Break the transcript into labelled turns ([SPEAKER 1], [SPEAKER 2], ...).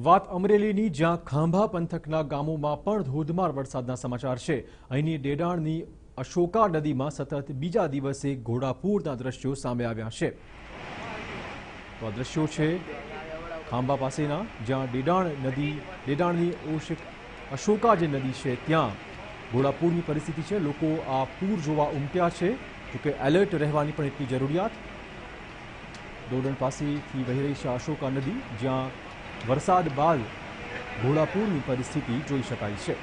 [SPEAKER 1] વાત અમરેલીની જ્યાં ખાંભા પંથકના ગામોમાં પણ ધોધમાર વરસાદના સમાચાર છે અહીંની ડેડાણની અશોકા નદીમાં સતત બીજા દિવસે ઘોડાપૂરના દ્રશ્યો સામે આવ્યા છે તો આ દ્રશ્યો છે ખાંભા પાસેના જ્યાં ડેડાણ નદી ડેડાણની ઓશિક અશોકા જે નદી છે ત્યાં ઘોડાપૂરની પરિસ્થિતિ છે લોકો આ પૂર જોવા ઉમટ્યા છે જોકે એલર્ટ રહેવાની પણ એટલી જરૂરિયાત ડોડણ પાસેથી વહી રહી છે અશોકા નદી જ્યાં વરસાદ બાદ ઘોડાપૂરની પરિસ્થિતિ જોઈ શકાય છે.